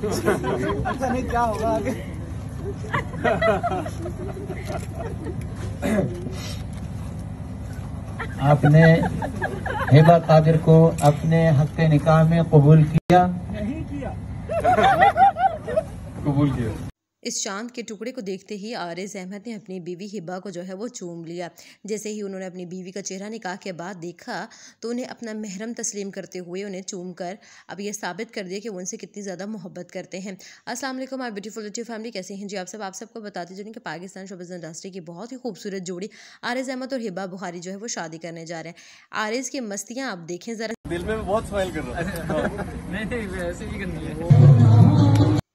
पता नहीं क्या होगा आगे आपने हेबा कादिर को अपने हक निकाह में कबूल किया? नहीं किया। कबूल किया। इस चाँद के टुकड़े को देखते ही आरिज अहमद ने अपनी बीवी हिबा को जो है वो चूम लिया। जैसे ही उन्होंने अपनी बीवी का चेहरा निकाह के बाद देखा तो उन्हें अपना महरम तस्लीम करते हुए उन्हें चूम कर अब ये साबित कर दिया कि वो उनसे कितनी ज़्यादा मोहब्बत करते हैं। अस्सलाम वालेकुम माई ब्यूटीफुल लिटिव फैमिली कैसे हैं? जी आप सब आप सबको बताते चलें कि पाकिस्तान शोबिज़ इंडस्ट्री की बहुत ही खूबसूरत जोड़ी आरिज अहमद और हिबा बुहारी जो है वो शादी करने जा रहे हैं। आरिज की मस्तियाँ आप देखें ज़रा। दिल में बहुत स्माइल कर रहा था नहीं नहीं वैसे भी करनी है।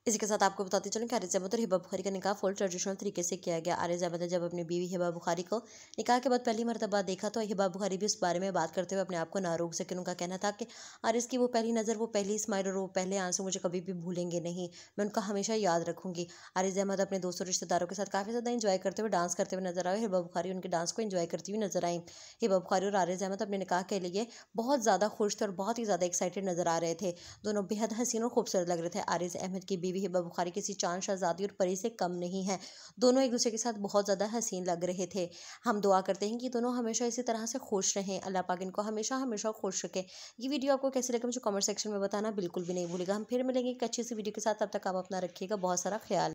इसी के साथ आपको बताते चलूँ कि आरिज अहमद और हिबा बुखारी का निकाह फुल ट्रेडिशनल तरीके से किया गया। आरिज अहमद ने जब अपनी बीवी हिबा बुखारी को निकाह के बाद पहली मरतबा देखा तो हिबा बुखारी भी उस बारे में बात करते हुए अपने आप को ना रोक सके उनका कहना था कि आरिज की वो पहली नज़र, वो पहली स्माइल और वो पहले आँसू मुझे कभी भी भूलेंगे नहीं, मैं उनका हमेशा याद रखूँगी। आरिज अहमद अपने दोस्तों रिश्तेदारों के साथ काफ़ी ज़्यादा इंजॉय करते हुए डांस करते हुए नज़र आए हिबा बुखारी उनके डांस को इन्जॉय करती हुई नज़र आई। हिबा बुखारी और आरिज अहमद अपने निकाह के लिए बहुत ज़्यादा खुश थे और बहुत ही ज़्यादा एक्साइटेड नज़र आ रहे थे। दोनों बेहद हसीन और खूबसूरत लग रहे थे। आरिज अहमद की बीवी हिबा बुखारी किसी चाँद शहजादी और परी से कम नहीं है। दोनों एक दूसरे के साथ बहुत ज़्यादा हसीन लग रहे थे। हम दुआ करते हैं कि दोनों हमेशा इसी तरह से खुश रहें। अल्लाह पाक इनको हमेशा हमेशा खुश रखें। ये वीडियो आपको कैसे लगे, मुझे कमेंट सेक्शन में बताना बिल्कुल भी नहीं भूलेगा। हम फिर मिलेंगे एक अच्छी सी वीडियो के साथ। तब तक आप अपना रखिएगा। बहुत सारा ख्याल।